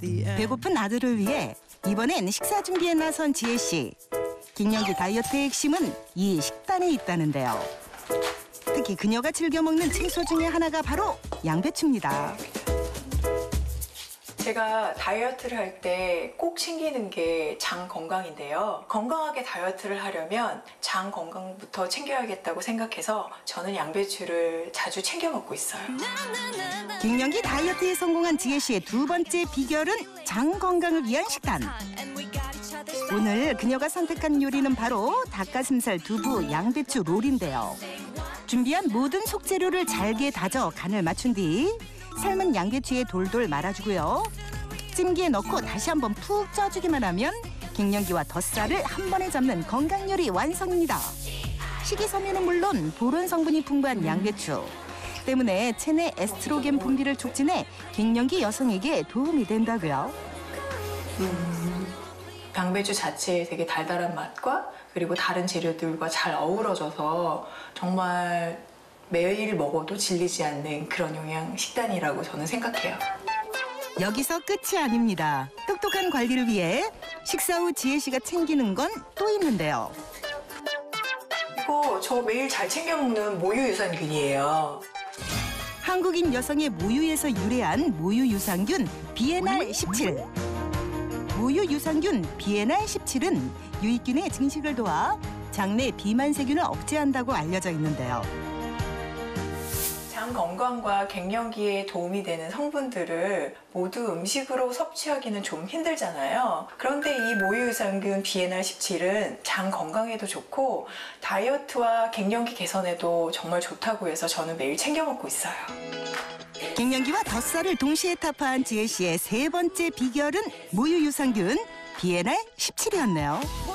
배고픈 아들을 위해 이번엔 식사 준비에 나선 지혜 씨. 갱년기 다이어트의 핵심은 이 식단에 있다는데요. 특히 그녀가 즐겨 먹는 채소 중에 하나가 바로 양배추입니다. 제가 다이어트를 할 때 꼭 챙기는 게 장 건강인데요. 건강하게 다이어트를 하려면 장 건강부터 챙겨야겠다고 생각해서 저는 양배추를 자주 챙겨 먹고 있어요. 갱년기 다이어트에 성공한 지혜 씨의 두 번째 비결은 장 건강을 위한 식단. 오늘 그녀가 선택한 요리는 바로 닭가슴살, 두부, 양배추 롤인데요. 준비한 모든 속재료를 잘게 다져 간을 맞춘 뒤 삶은 양배추에 돌돌 말아주고요. 찜기에 넣고 다시 한번 푹 쪄주기만 하면 갱년기와 덧살을 한 번에 잡는 건강 요리 완성입니다. 식이섬유는 물론 보론 성분이 풍부한 양배추 때문에 체내 에스트로겐 분비를 촉진해 갱년기 여성에게 도움이 된다고요. 양배추 자체의 되게 달달한 맛과 그리고 다른 재료들과 잘 어우러져서 정말 매일 먹어도 질리지 않는 그런 영양 식단이라고 저는 생각해요. 여기서 끝이 아닙니다. 똑똑한 관리를 위해 식사 후 지혜 씨가 챙기는 건 또 있는데요. 이거 저 매일 잘 챙겨 먹는 모유 유산균이에요. 한국인 여성의 모유에서 유래한 모유 유산균 비에날 17. 모유 유산균 비에날 17은 유익균의 증식을 도와 장내 비만 세균을 억제한다고 알려져 있는데요. 장 건강과 갱년기에 도움이 되는 성분들을 모두 음식으로 섭취하기는 좀 힘들잖아요. 그런데 이 모유유산균 BNR17은 장 건강에도 좋고 다이어트와 갱년기 개선에도 정말 좋다고 해서 저는 매일 챙겨 먹고 있어요. 갱년기와 덧살을 동시에 타파한 지혜 씨의 세 번째 비결은 모유 유산균 비에날 17이었네요.